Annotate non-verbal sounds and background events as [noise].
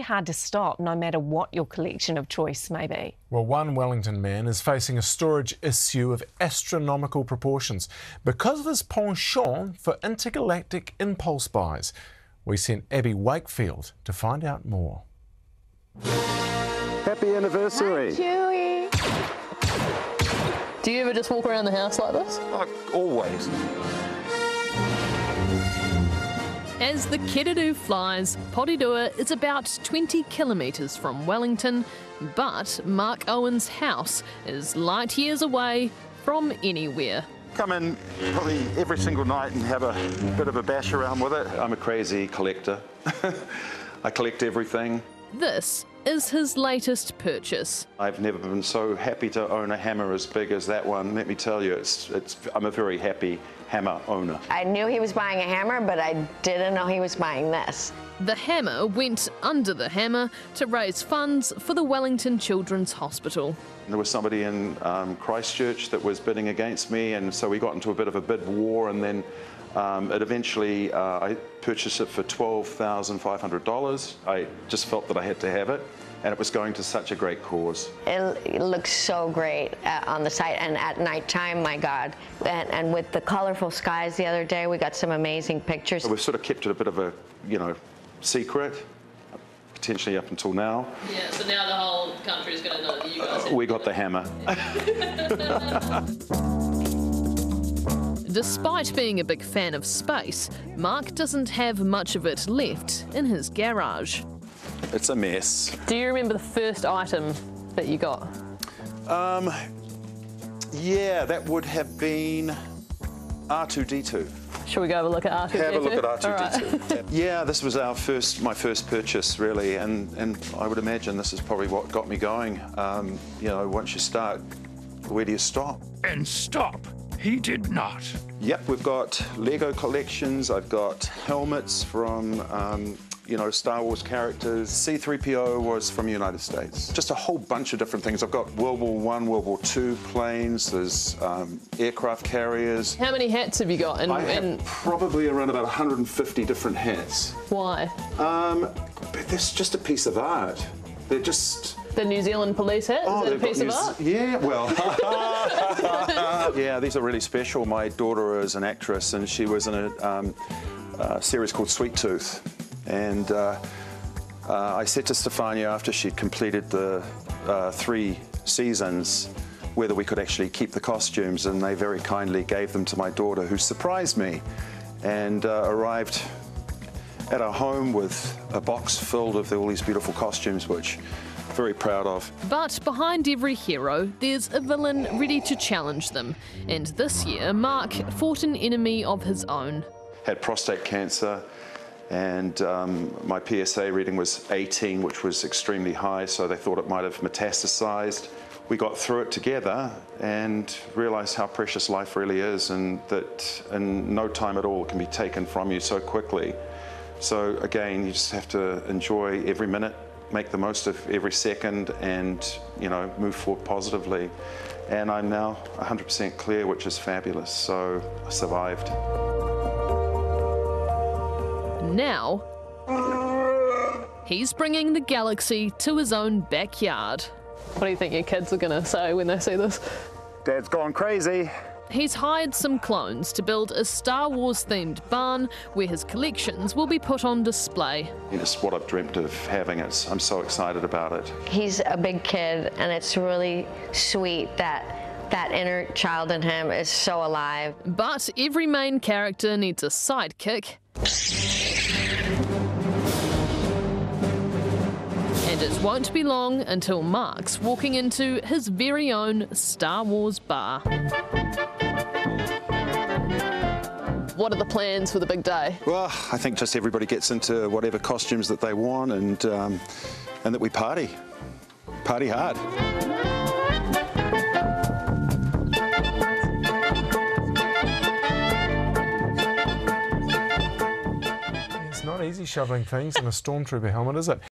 hard to stop no matter what your collection of choice may be. Well, one Wellington man is facing a storage issue of astronomical proportions because of his penchant for intergalactic impulse buys. We sent Abby Wakefield to find out more. Happy anniversary. Chewy. Do you ever just walk around the house like this? Like always. As the kererū flies, Porirua is about 20 kilometres from Wellington, but Mark Owen's house is light years away from anywhere. Come in probably every single night and have a bit of a bash around with it. I'm a crazy collector. [laughs] I collect everything. This is his latest purchase. I've never been so happy to own a hammer as big as that one. Let me tell you, it's, it's, I'm a very happy hammer owner. I knew he was buying a hammer, but I didn't know he was buying this. The hammer went under the hammer to raise funds for the Wellington Children's Hospital. There was somebody in um, Christchurch that was bidding against me, and so we got into a bit of a bid war, and then um, it eventually, uh, I purchased it for $12,500. I just felt that I had to have it, and it was going to such a great cause. It, it looks so great uh, on the site, and at nighttime, my God. And, and with the colorful skies the other day, we got some amazing pictures. So we've sort of kept it a bit of a, you know, secret, potentially up until now. Yeah, so now the whole country is going to know that you guys. We got the hammer. [laughs] Despite being a big fan of space, Mark doesn't have much of it left in his garage. It's a mess. Do you remember the first item that you got? Um, yeah, that would have been R2D2. Shall we go have a look at R2D2? Have a look at R2D2. R2D2. [laughs] yeah, this was our first, my first purchase really, and, and I would imagine this is probably what got me going. Um, you know, once you start, where do you stop? And stop. He did not. Yep, we've got Lego collections. I've got helmets from, um, you know, Star Wars characters. C-3PO was from the United States. Just a whole bunch of different things. I've got World War One, World War Two planes. There's um, aircraft carriers. How many hats have you got? And, I have and probably around about 150 different hats. why? Um, but that's just a piece of art. They're just. The New Zealand police hat? Oh, a piece of New- art? Yeah, well. [laughs] [laughs] yeah, these are really special. My daughter is an actress, and she was in a, um, a series called Sweet Tooth. And uh, uh, I said to Stefania after she'd completed the uh, three seasons whether we could actually keep the costumes, and they very kindly gave them to my daughter, who surprised me and uh, arrived at our home with a box filled with all these beautiful costumes, which I'm very proud of. But behind every hero, there's a villain ready to challenge them. And this year, Mark fought an enemy of his own. Had prostate cancer, and um, my PSA reading was 18, which was extremely high, so they thought it might have metastasized. We got through it together and realized how precious life really is, and that in no time at all it can be taken from you so quickly. So again, you just have to enjoy every minute, make the most of every second, and you know move forward positively. And I'm now 100% clear, which is fabulous. So I survived. Now, he's bringing the galaxy to his own backyard. What do you think your kids are going to say when they see this? Dad's gone crazy. He's hired some clones to build a Star Wars themed barn where his collections will be put on display. It's what I've dreamt of having. It's, I'm so excited about it. He's a big kid, and it's really sweet that that inner child in him is so alive. But every main character needs a sidekick. It won't be long until Mark's walking into his very own Star Wars bar. What are the plans for the big day? Well, I think just everybody gets into whatever costumes that they want and, um, and that we party. Party hard. It's not easy shoveling things in a stormtrooper helmet, is it?